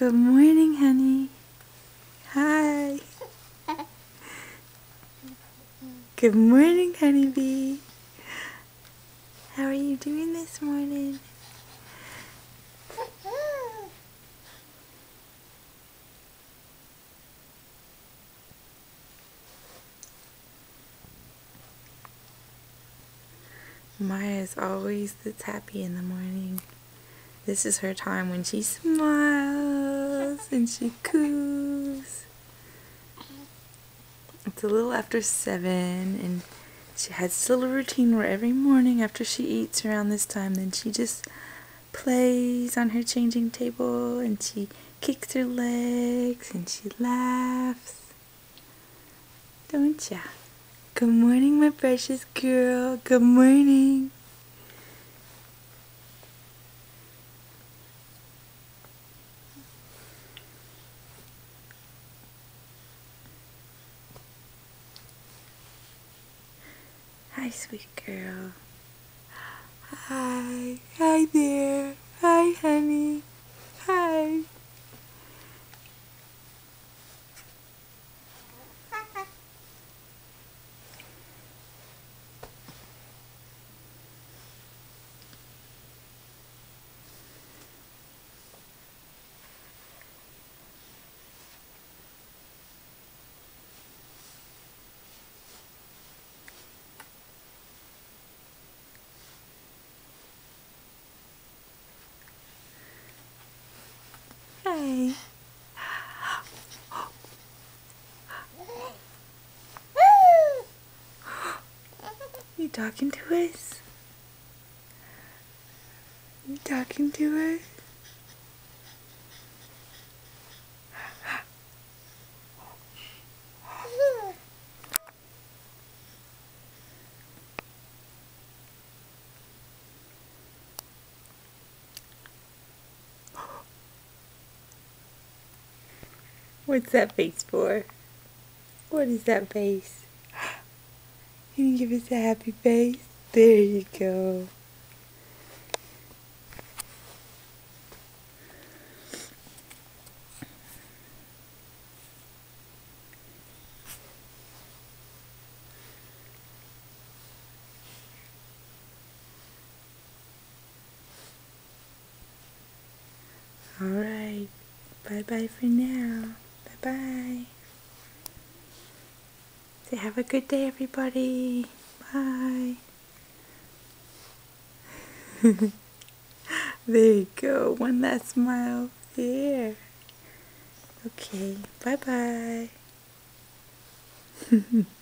Good morning, honey. Hi. Good morning, honeybee. How are you doing this morning? Maya is always this happy in the morning. This is her time when she smiles and she coos. It's a little after seven and she has this little routine where every morning after she eats around this time then she just plays on her changing table and she kicks her legs and she laughs. Don't ya? Good morning, my precious girl. Good morning. Hi, sweet girl. Hi. Hi there. Hi, honey. Hi. You talking to us? You talking to us? What's that face for? What is that face? Can you give us a happy face? There you go. Alright. Bye bye for now. Bye. Say have a good day, everybody. Bye. there you go. One last smile. There. Okay. Bye bye.